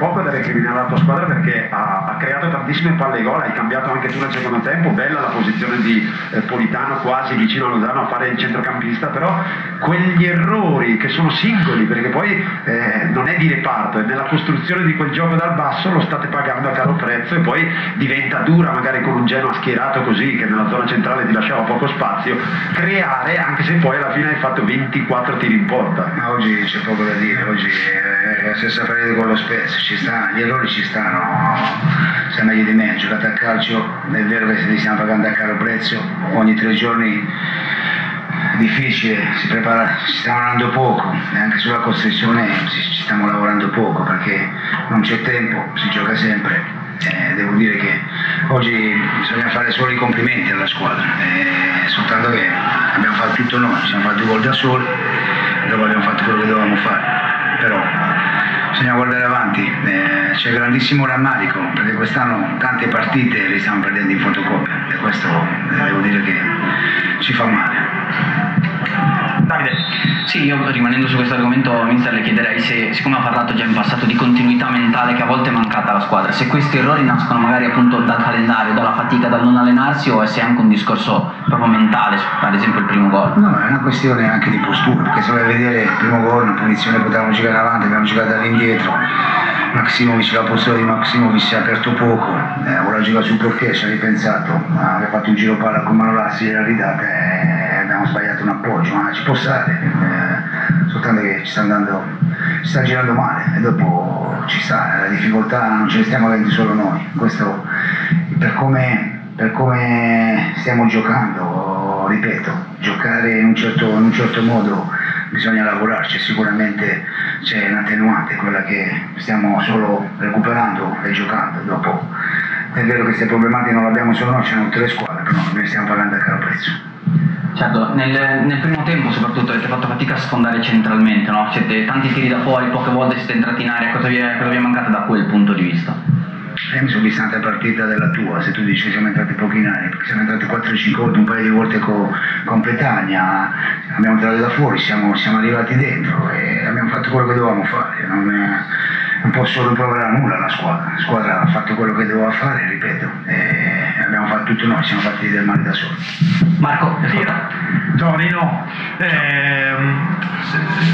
poco da recriminare la tua squadra perché ha, ha, creato tantissime palle gol, hai cambiato anche tu nel secondo tempo, bella la posizione di eh, Politano quasi vicino a Lozano a fare il centrocampista, però quegli errori che sono singoli, perché poi eh, non è di reparto, è nella costruzione di quel gioco dal basso lo state pagando a caro prezzo e poi diventa dura magari con un Genoa schierato così che nella zona centrale ti lasciava poco spazio, creare anche se poi alla fine hai fatto 24 tiri in porta. Ma oggi c'è poco da dire, oggi è la stessa parete con lo Spezia, ci sta, gli errori ci stanno, sei meglio di me, giocate a calcio, è vero che li stiamo pagando a caro prezzo, ogni tre giorni difficile, si prepara, ci stiamo lavorando poco e anche sulla costruzione ci stiamo lavorando poco perché non c'è tempo, si gioca sempre. Eh, devo dire che oggi bisogna fare solo i complimenti alla squadra, eh, soltanto che abbiamo fatto tutto noi, ci siamo fatti gol da soli, dopo abbiamo fatto quello che dovevamo fare, però bisogna guardare avanti, eh, c'è grandissimo rammarico perché quest'anno tante partite le stiamo perdendo in fotocopia e questo eh, devo dire che ci fa male. Davide. Sì, io rimanendo su questo argomento, mister, le chiederei se, siccome ha parlato già in passato di continuità mentale che a volte è mancata alla squadra, se questi errori nascono magari appunto dal calendario, dalla fatica, dal non allenarsi o se è anche un discorso proprio mentale, ad esempio il primo gol? No, è una questione anche di postura, perché se vai vedere il primo gol, una punizione potevamo giocare avanti, abbiamo giocato all'indietro, Maximovic, la postura di Maximovic si è aperto poco, eh, voleva giocare sul portiere, ci ha ripensato, aveva fatto un giro palla con Manolassi e l'ha ridata e abbiamo sbagliato un appoggio, ma ci può stare, eh, soltanto che ci sta andando, sta girando male e dopo ci sta, la difficoltà non ce ne stiamo avendo solo noi, questo per come, per come stiamo giocando, ripeto, giocare in un certo, in un certo modo bisogna lavorarci, sicuramente c'è un'attenuante, quella che stiamo solo recuperando e giocando, dopo è vero che queste problematiche non le abbiamo solo noi, c'erano tre squadre, però noi stiamo pagando a caro prezzo. Certo, nel, nel, primo tempo soprattutto avete fatto fatica a sfondare centralmente, no? Siete tanti tiri da fuori, poche volte siete entrati in area, cosa vi è, cosa vi è mancato da quel punto di vista? Eh, mi sono vista un'altra partita della tua, se tu dici siamo entrati pochi in aria, perché siamo entrati 4-5 volte, un paio di volte con, con Petagna, abbiamo tirato da fuori, siamo, siamo, arrivati dentro e abbiamo fatto quello che dovevamo fare. Non, non posso rimproverare nulla alla squadra, la squadra ha fatto quello che doveva fare, ripeto, e abbiamo fatto tutto noi, siamo fatti del male da soli. Marco, ciao Rino, eh,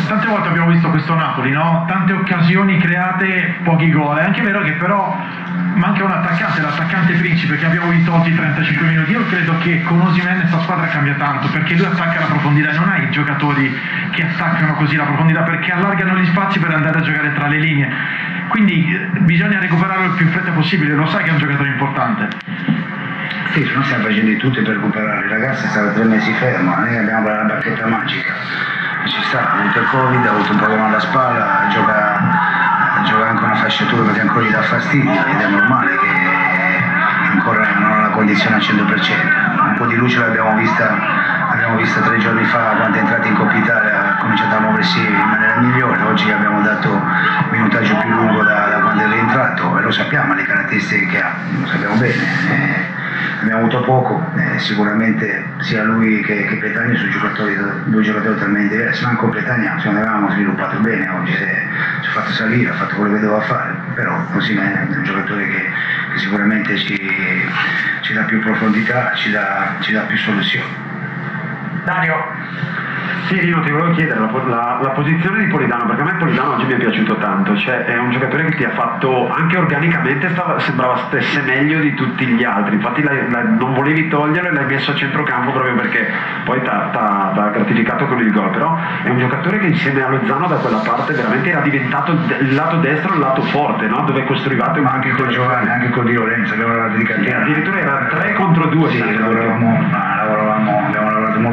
tante volte abbiamo visto questo Napoli, no? tante occasioni create, pochi gol, è anche vero che però manca un attaccante, l'attaccante principe che abbiamo visto oggi 35 minuti, io credo che con Osimen questa squadra cambia tanto, perché lui attacca la profondità, non hai giocatori che attaccano così la profondità, perché allargano gli spazi per andare a giocare tra le linee, quindi eh, bisogna recuperarlo il più in fretta possibile, lo sai che è un giocatore importante. Sì, noi stiamo facendo di tutto per recuperare, il ragazzo è stato tre mesi fermo, noi abbiamo la bacchetta magica, ci sta, ha avuto il covid, ha avuto un problema alla spalla, gioca gioca anche una fasciatura perché ancora gli dà fastidio ed è normale che ancora non ha la condizione al 100%. Un po' di luce l'abbiamo vista, l'abbiamo vista tre giorni fa quando è entrato in Coppa Italia, ha cominciato a muoversi in maniera migliore, oggi abbiamo dato un minutaggio più lungo da, da quando è rientrato e lo sappiamo le caratteristiche che ha, lo sappiamo bene. Abbiamo avuto poco, eh, sicuramente sia lui che, che Petagna sono giocatori, due giocatori totalmente diversi, ma anche Petagna secondo me avevamo sviluppato bene oggi, si è, si è fatto salire, ha fatto quello che doveva fare, però così è un giocatore che, che sicuramente ci, ci, dà più profondità, ci dà, ci dà più soluzioni. Dario. Sì, io ti volevo chiedere la, la, la, posizione di Polidano, perché a me Polidano oggi mi è piaciuto tanto, cioè è un giocatore che ti ha fatto, anche organicamente stava, sembrava stesse meglio di tutti gli altri, infatti la, non volevi toglierlo e l'hai messo a centrocampo proprio perché poi ti ha gratificato con il gol, però è un giocatore che insieme a Lozano da quella parte veramente era diventato il lato destro il lato forte, no? dove costruivate ma anche con Giovanni, anche con Di Lorenzo, abbiamo lavorato di catena. addirittura era 3 contro 2. Sì, lavoravamo, lavoravamo, abbiamo lavorato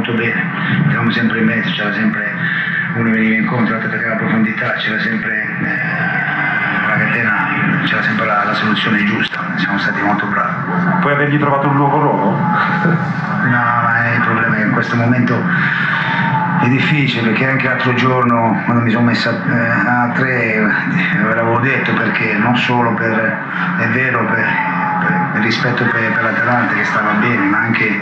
molto bene, eravamo sempre in mezzo c'era sempre uno veniva incontro, l'altro attaccava la profondità, c'era sempre eh, la catena, c'era sempre la, la, soluzione giusta, siamo stati molto bravi. Puoi avergli trovato un nuovo ruolo? no, ma il problema è che in questo momento è difficile perché anche l'altro giorno quando mi sono messa eh, a tre ve l'avevo detto perché non solo per, è vero per, per, per rispetto per, per l'Atalanta che stava bene ma anche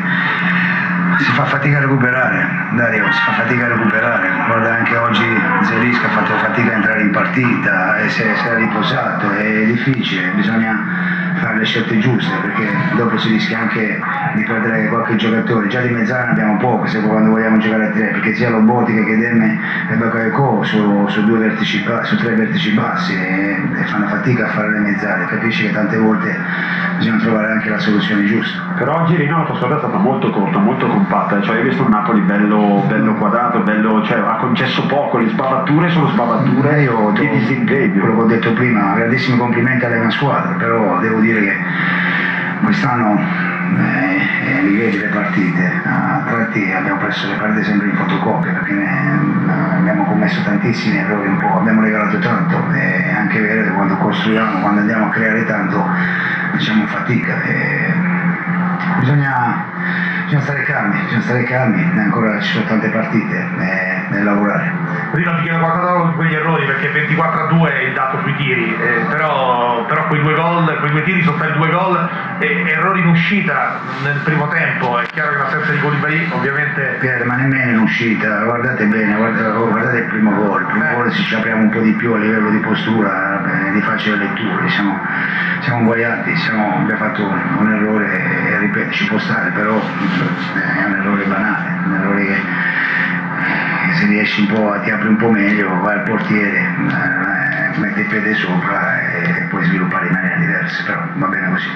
si fa fatica a recuperare, Dario, si fa fatica a recuperare. Guarda anche oggi Zelisca ha fatto fatica a entrare in partita si è riposato, è difficile, bisogna fare le scelte giuste perché dopo si rischia anche di perdere qualche giocatore. Già di mezzana abbiamo poco se quando vogliamo giocare a tre, perché sia Lobotica che Demme e Bakayoko su, su, due vertici, su tre vertici bassi e, e fanno fatica a fare le mezzane. Capisci che tante volte bisogna trovare anche la soluzione giusta. Però oggi Rino la tua squadra è stata molto corta, molto compatta, cioè hai visto un Napoli bello, bello quadrato, bello, cioè, ha concesso poco, le sbavature sono sbavature Eh, io di disintegrito. quello che ho detto prima, grandissimi complimenti alla mia squadra, però devo dire che quest'anno eh, li vedi le partite, a tratti abbiamo perso le partite sempre in fotocopia perché ne- abbiamo commesso tantissimi errori, un po', abbiamo regalato tanto, è anche vero che quando costruiamo, quando andiamo a creare tanto facciamo fatica. e bisogna, bisogna stare calmi, bisogna stare calmi, ancora ci sono tante partite e, e lavorare. Rino ti chiedo qualcosa su quegli errori perché 24 a 2 è il dato sui tiri, eh, però, però quei due gol, quei due tiri sono stati due gol e errori in uscita nel primo tempo, è chiaro che l'assenza di Colibari ovviamente Pier, ma nemmeno in uscita, guardate bene, guardate, guardate il primo gol, il primo Eh. gol se ci apriamo un po' di più a livello di postura, beh, di facile lettura, siamo, siamo guaiati, siamo- abbiamo fatto un errore e ripeto ci può stare, però riesci un po' ti apri un po' meglio, vai al portiere, eh, metti il piede sopra e puoi sviluppare in maniera diversa, però va bene così.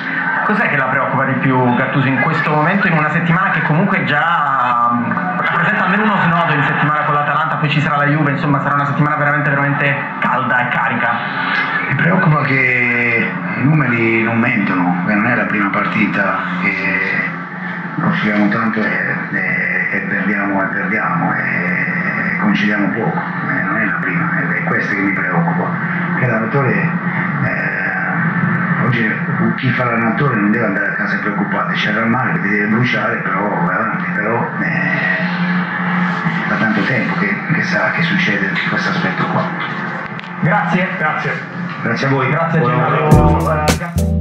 Cos'è che la preoccupa di più Gattuso in questo momento, in una settimana che comunque già mh, rappresenta almeno uno snodo in settimana con l'Atalanta, poi ci sarà la Juve, insomma sarà una settimana veramente veramente calda e carica. Mi preoccupa che i numeri non mentono, che non è la prima partita che offriamo tanto e, e- e perdiamo e perdiamo e concediamo poco, Eh, non è la prima, è, è questo che mi preoccupa. Che l'allenatore, eh, oggi chi fa l'allenatore non deve andare a casa preoccupato, c'è il male che ti deve bruciare, però vai avanti, però eh, da tanto tempo che, che sa che succede questo aspetto qua. Grazie. grazie. Grazie a voi. Grazie Buon. Gennaro.